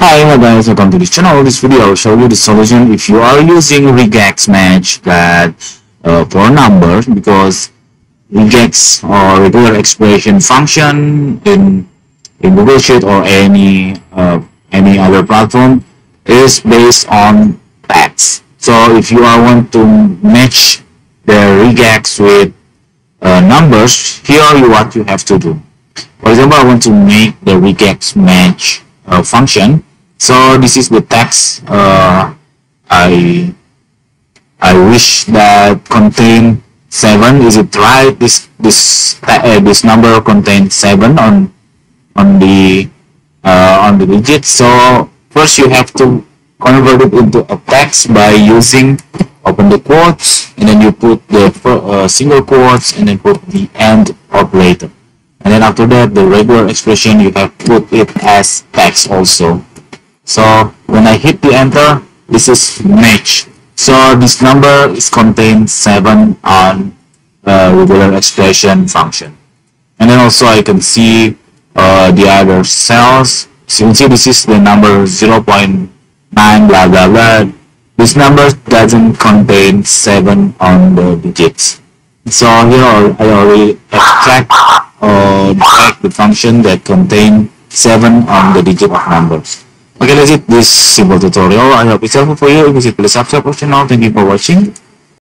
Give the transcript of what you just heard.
Hi hello guys welcome to this channel. This video I'll show you the solution if you are using regex match that uh, for numbers because regex or regular expression function in in Google Sheet or any uh, any other platform is based on text so if you are want to match the regex with uh, numbers here you what you have to do. For example I want to make the regex match uh, function so this is the text uh, I I wish that contain seven. Is it right? This this uh, this number contains seven on on the uh, on the digit. So first you have to convert it into a text by using open the quotes and then you put the uh, single quotes and then put the and operator. And then after that the regular expression you have put it as text also so when I hit the enter this is match. So this number is contained 7 on the regular expression function. And then also I can see uh, the other cells. So you can see this is the number 0 0.9 blah blah blah. This number doesn't contain 7 on the digits. So here I already extract or uh, the function that contain 7 on the digit of numbers Okay, that's it. This simple tutorial. I hope it's helpful for you. If you please subscribe our channel. Thank you for watching.